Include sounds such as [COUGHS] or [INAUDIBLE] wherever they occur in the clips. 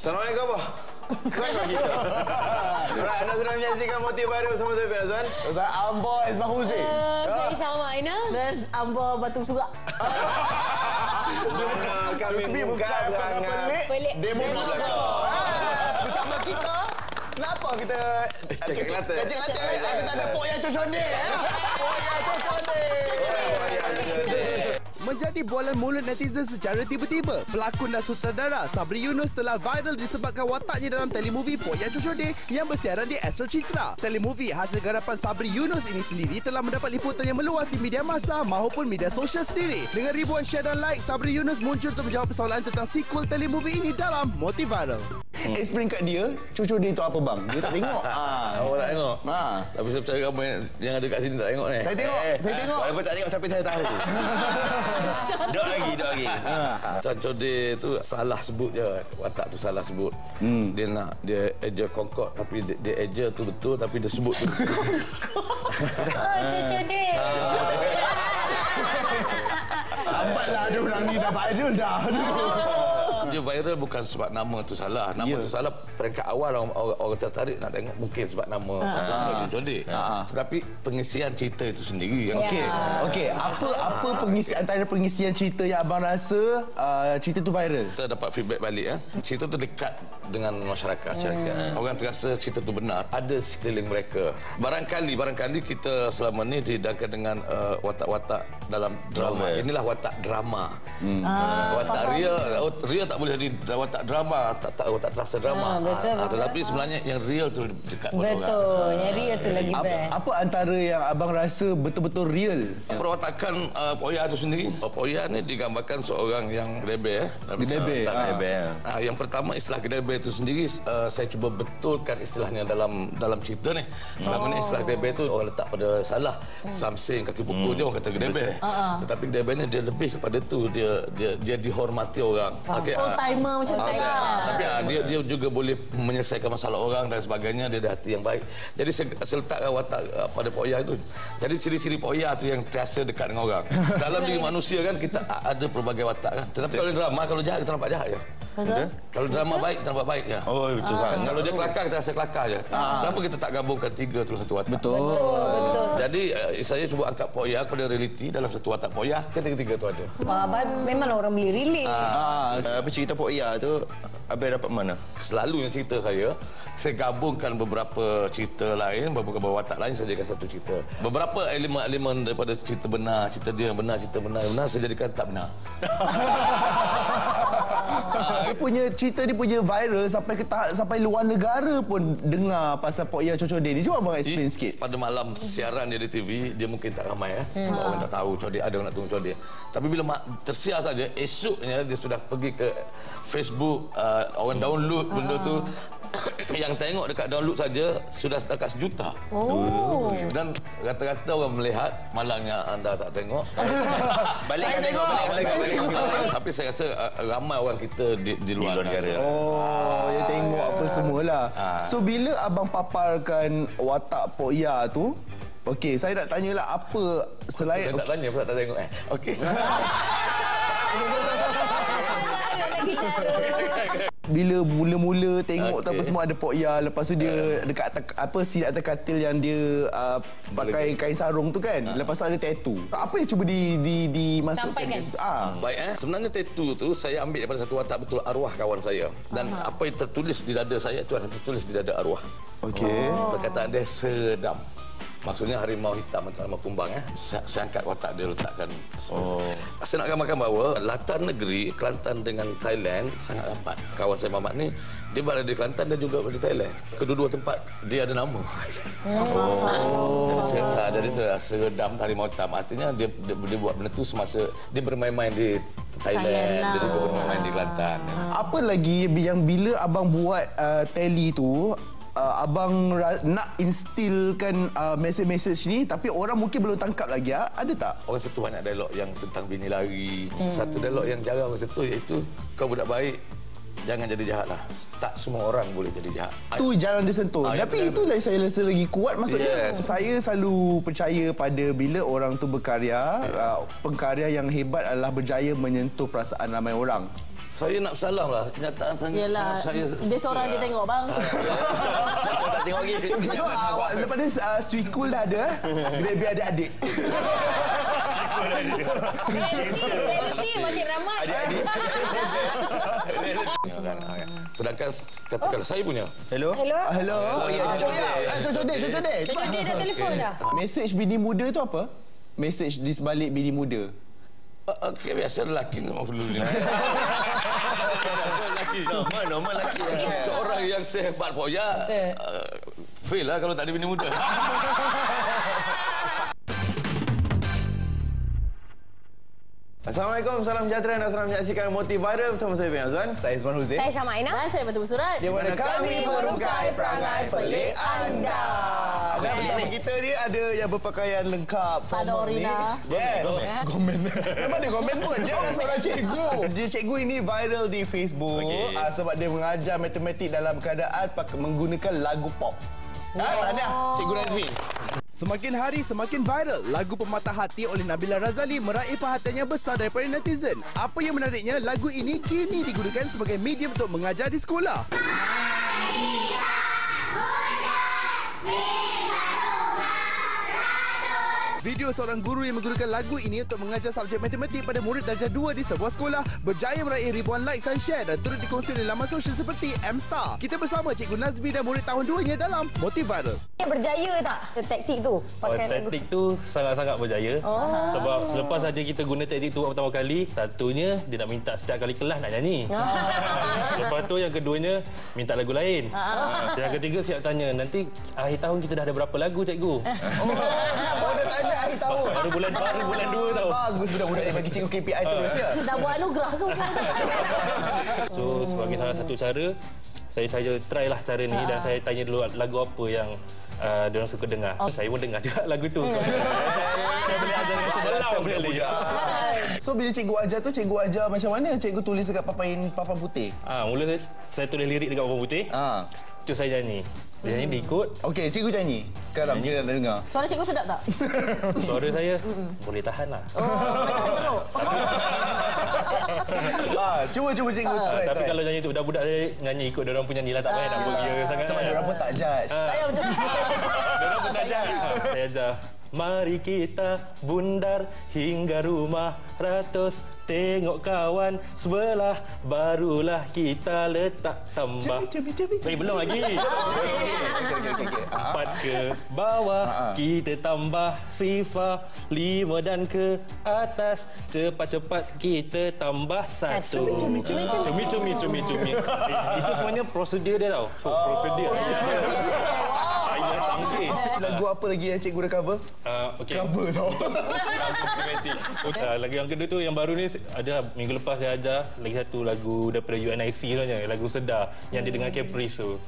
Assalamualaikum apa? Kan kau kita. [LAUGHS] Alright, anda sedang menyaksikan motif baru bersama saya Fiazwan. Ustaz Ambo Ismail Huzi. Uh, saya Syama Aina. Dan Ambo Batu Surak. Mana kami buka. Pelik. Demo belakang. Ah, Bersama kita. Kenapa kita Cakap Kelantan. Cakap Kelantan. Kita ada pok yang cocok-cocok. [LAUGHS] Pok yang cocok-cocok. Menjadi bualan mulut netizen secara tiba-tiba, pelakon dan sutradara Sabri Yunus telah viral disebabkan wataknya dalam telemovie Poya Cucode yang bersiaran di Astro Citra. Telemovie hasil garapan Sabri Yunus ini sendiri telah mendapat liputan yang meluas di media massa maupun media sosial sendiri. Dengan ribuan share dan like, Sabri Yunus muncul untuk menjawab persoalan tentang sequel telemovie ini dalam Motif Viral. Hmm. Explain kat dia, Cucode itu apa bang? Dia tak tengok. [LAUGHS] ah. Awak tak tengok? Ha. Tapi saya percaya ramai yang, yang ada kat sini tak tengok ni. Saya tengok, saya tengok. Walaupun tak tengok tapi saya tahu. [LAUGHS] Dok lagi, dok lagi. Chan Chode tu salah sebut je. Watak tu salah sebut. Hmm. Dia nak, dia eja Concord tapi dia, dia eja tu betul tapi dia sebut tu. Oh, cucu dia. Lambatlah ada orang ni dah viral dah. Dia viral bukan sebab nama tu salah. Nama Ya. tu salah peringkat awal orang, orang, orang tertarik nak tengok mungkin sebab nama nama Chan Chode. Tetapi pengisian cerita itu sendiri yang Okey, okey. Apa apa pengisi antara pengisian cerita yang abang rasa uh, cerita tu viral? kita dapat feedback balik ya. Cerita tu dekat dengan masyarakat. masyarakat. Orang terasa cerita tu benar. Ada sekeliling mereka. Barangkali barangkali kita selama ni didangkan dengan uh, watak-watak dalam drama. Drama. Inilah watak drama. Hmm. watak real oh, real tak boleh jadi watak drama, tak tak watak terasa drama. Ah, betul, betul. tetapi sebenarnya yang real tu dekat pada orang. Betul. Yang real tu lagi Apa, best. apa antara yang abang rasa betul-betul real? Perwatakan uh, Poya tu sendiri. Oh, Poya ni digambarkan seorang yang gedebe. Eh, Gedebe, Islam. ah. Gedebe, ya. Ah, yang pertama istilah gedebe itu sendiri uh, saya cuba betulkan istilahnya dalam dalam cerita ni. Selama ni istilah gedebe itu orang letak pada salah. Samsing kaki pukul dia orang kata gedebe. Tetapi gedebe ni dia lebih kepada tu dia dia dia dihormati orang. Okey. Old ah, timer macam tu lah. ah, Tapi ah, dia dia juga boleh menyelesaikan masalah orang dan sebagainya dia ada hati yang baik. Jadi saya, letakkan watak ah, pada Poya itu. Jadi ciri-ciri Poya tu yang terasa dekat dengan orang. Dalam diri manusia kan kita ada pelbagai watak kan. Tetapi kalau drama kalau jahat kita nampak jahat je. Betul? Kalau drama baik kita nampak baik je. Oh, betul sangat. Kalau dia kelakar kita rasa kelakar je. Kenapa kita tak gabungkan tiga tu satu watak? Betul. Betul, betul. Jadi eh, saya cuba angkat Poya kepada realiti dalam satu watak Poya ketiga-tiga tu ada. Wah, memang orang boleh relate. Ah, Apa cerita Pok Ia tu Abang dapat mana? selalunya cerita saya saya gabungkan beberapa cerita lain beberapa watak lain saya jadikan satu cerita beberapa elemen-elemen daripada cerita benar cerita dia yang benar cerita benar benar saya jadikan tak benar [LAUGHS] dia punya cerita dia punya viral sampai ke tahap sampai luar negara pun dengar pasal Pok Ia Cocode ni. Cuba abang explain Jadi, sikit. pada malam siaran dia di TV dia mungkin tak ramai ya sebab orang tak tahu Codek ada orang nak tunggu Codek tapi bila ma- tersiar saja esoknya dia sudah pergi ke Facebook uh, orang download benda tu. [COUGHS] Yang tengok dekat download saja sudah dekat sejuta. Oh. dan rata-rata orang melihat malangnya anda tak tengok. [LAUGHS] Balik kan tengok, balik, balik, balik, balik. tapi saya rasa uh, ramai orang kita di, di luar, luar negara. Oh, dia tengok apa semualah. Ah. So bila abang paparkan watak Pok Ia tu, okey, saya nak tanyalah apa selain Saya tak tanya pasal tak tengok eh. Okey. [LAUGHS] Lagi cara. [LAUGHS] bila mula-mula tengok okay. tu apa semua ada Pok Ia lepas tu dia dekat atas, apa si atas katil yang dia uh, pakai kain sarung tu kan lepas tu ada tattoo apa yang cuba di di dimasukkan Sampaikan. kat situ? ah Baik eh. Sebenarnya tattoo tu saya ambil daripada satu watak betul arwah kawan saya. Dan apa yang tertulis di dada saya itu ada tertulis di dada arwah. okey Perkataan dia sedam. Maksudnya harimau hitam atau harimau kumbang eh. Saya, saya angkat watak dia letakkan. Oh. Saya nak gambarkan bahawa latar negeri Kelantan dengan Thailand sangat rapat. Kawan saya Mamat ni dia berada di Kelantan dan juga berada di Thailand. Kedua-dua tempat dia ada nama. Oh. Jadi, saya, jadi tu lah, sedam harimau hitam. Artinya dia, dia, dia buat benda tu semasa dia bermain-main di Thailand, Thailand dia juga lah. bermain-main di Kelantan. apa lagi yang bila abang buat uh, tele tu uh, abang ra- nak instilkan uh, mesej-mesej ni tapi orang mungkin belum tangkap lagi ah ada tak Orang sentuh banyak dialog yang tentang bini lari. Hmm. Satu dialog yang jarang orang sentuh iaitu kau budak baik, jangan jadi jahat lah. Tak semua orang boleh jadi jahat. tu jarang disentuh. Ah, Tapi yang itulah saya rasa lagi kuat maksudnya. Yes. Saya selalu percaya pada bila orang tu berkarya, uh, pengkarya yang hebat adalah berjaya menyentuh perasaan ramai orang. Saya nak bersalah lah. Kenyataan sangat, Yelah, sangat saya... dia seorang je tengok bang. Kau tak tengok lagi. [LAUGHS] So, awak lepas ni uh, sweet cool dah ada. Dia biar. Reality, reality ramai. Adik-adik. Sedangkan katakanlah saya punya. Hello? Hello? Ah, hello. Oh, ya. Ah, dek, contoh dek. Cucu dia dah telefon dah. Mesej bini muda tu apa? Mesej di sebalik bini muda. Okey, biasa lelaki memang perlu ni. [LAUGHS] Lelaki. Normal, normal lelaki. Seorang yang sehebat Poya, uh, fail lah kalau tak ada bini muda. [LAUGHS] Assalamualaikum, salam sejahtera dan selamat menyaksikan Motif Viral bersama saya Bin Azwan. Saya Izman Huzain. Saya sama Aina. Dan saya betul surat. Di mana kami merungkai perangai pelik anda. Dan bersama kita ni ada yang berpakaian lengkap. Sadorina. Yeah. Komen. Memang dia komen pun. Dia kan seorang cikgu. Dia cikgu ini viral di Facebook Okey. ah, sebab dia mengajar matematik dalam keadaan pakai menggunakan lagu pop. Ha, tahniah Cikgu Nazmi. Semakin hari semakin viral, lagu Pematah Hati oleh Nabila Razali meraih perhatian yang besar daripada netizen. Apa yang menariknya, lagu ini kini digunakan sebagai medium untuk mengajar di sekolah. Video seorang guru yang menggunakan lagu ini untuk mengajar subjek matematik pada murid darjah 2 di sebuah sekolah berjaya meraih ribuan likes dan share dan turut dikongsi di laman sosial seperti M-Star. Kita bersama Cikgu Nazmi dan murid tahun 2-nya dalam Motif Viral. Berjaya tak taktik tu? Oh, Pakai lagu. taktik tu sangat-sangat berjaya. Oh. Sebab selepas saja kita guna taktik tu pertama kali, satunya dia nak minta setiap kali kelas nak nyanyi. [LAUGHS] Lepas tu yang keduanya minta lagu lain. Yang ketiga siap tanya, nanti akhir tahun kita dah ada berapa lagu cikgu? [LAUGHS] Oh, tanya akhir tahun. Baru bulan baru bulan 2 tau. Bagus budak-budak ni bagi cikgu KPI terus [LAUGHS] ya. Dah buat anugerah ke? [LAUGHS] So sebagai salah satu cara saya saya try lah cara ni dan saya tanya dulu lagu apa yang uh, dia orang suka dengar. Saya pun dengar juga lagu tu. [LAUGHS] saya, saya boleh ajar dengan sebelah sekali. So bila cikgu ajar tu, cikgu ajar macam mana? Cikgu tulis dekat papan papan putih. Ah, mula saya, saya tulis lirik dekat papan putih. Ha. Tu saya nyanyi. Dia nyanyi dia ikut. Okey, cikgu nyanyi. Sekarang kita nak dengar. Suara cikgu sedap tak? [LAUGHS] Suara saya boleh tahan lah. Oh, boleh tahan teruk. [LAUGHS] Ah, cuba cuba cikgu Ah, try. tapi try. kalau nyanyi tu budak-budak saya nyanyi ikut dia orang punya ni lah tak payah nak buat dia sangat. sebab dia orang pun tak judge. Ah. Tak payah macam tu. [LAUGHS] Dia orang pun tak judge. Ah, Saya ajar. Mari kita bundar hingga rumah ratus. Tengok kawan sebelah Barulah kita letak tambah. Cebi, cebi, cebi. Eh belum lagi. Ah, Empat ke bawah Kita tambah sifar Lima dan ke atas Cepat-cepat kita tambah satu. Cumi, cumi, cumi, Cumi, cumi, cumi, [LAUGHS] Itu sebenarnya prosedur dia tau. So, Prosedur Canggih Lagu apa lagi yang cikgu dah cover? Uh, okay. Cover tau. [LAUGHS] Uh, lagu yang kedua tu yang baru ni ada minggu lepas saya ajar lagi satu lagu daripada UNIC tu nya lagu sedar yang dia dengan Caprice tu.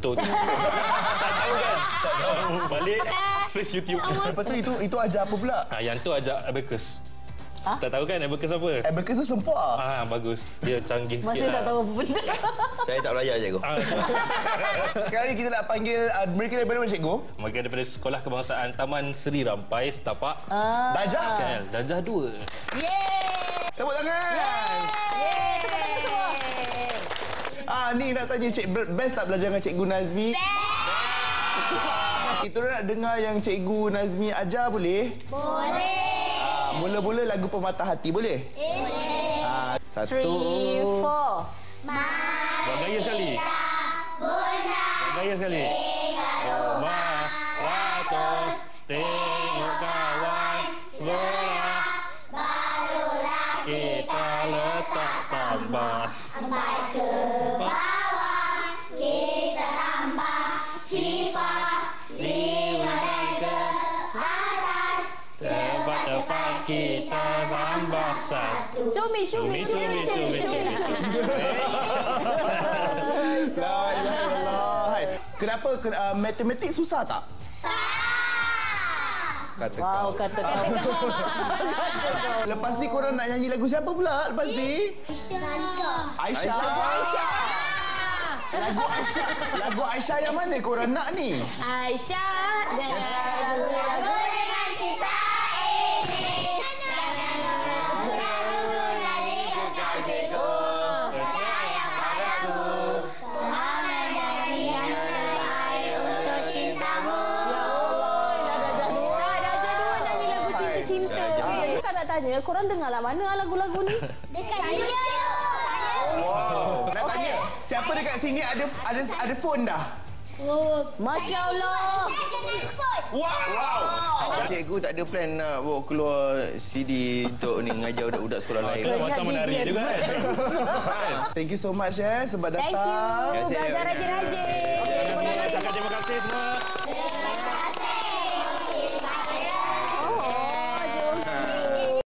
Tu. [LAUGHS] tak tahu kan? Tak tahu. Balik search YouTube. Lepas tu itu itu ajar apa pula? Ah yang tu ajak Abacus. Tak tahu kan Abacus apa? Abacus tu sempua. Ah bagus. Dia canggih sikit. Masih tak lah. tahu apa benda. [LAUGHS] Saya tak belajar cikgu. Ah, [LAUGHS] Sekarang ni kita nak panggil uh, mereka daripada mana cikgu? mereka daripada Sekolah Kebangsaan Taman Seri Rampai Setapak. Dajah. Kan? Darjah 2. Yeay! Tepuk tangan. Yeay! Tepuk tangan semua. Ah ni nak tanya cik best tak belajar dengan cikgu Nazmi? [LAUGHS] Kita nak dengar yang cikgu Nazmi ajar boleh? Boleh. Mula-mula lagu Pematah Hati boleh? Boleh. Ah, satu. Three, four. Buat gaya sekali. Buat gaya sekali. Cumi, cumi, cumi, cumi, cumi, cumi, cumi. La ilaha illallah. Hai. Kenapa ke- uh, matematik susah tak? Kata Wow, kau. kata [LAUGHS] kau. Lepas ni korang nak nyanyi lagu siapa pula? Lepas ni? Aisyah. Aisyah. Lagu Aisyah. Lagu Aisyah yang mana korang nak ni? Aisyah dengan Saya nak tanya, korang dengar lah mana lagu-lagu ni? [LAUGHS] Dekat YouTube. Wow. Nak tanya, siapa dekat sini ada ada ada phone dah? Masya Allah. Wow. Cikgu tak ada plan nak bawa keluar CD untuk ni mengajar budak-budak sekolah lain. Itu macam menari juga kan. Thank you so much eh sebab datang. Thank you. Belajar rajin-rajin. Terima kasih semua.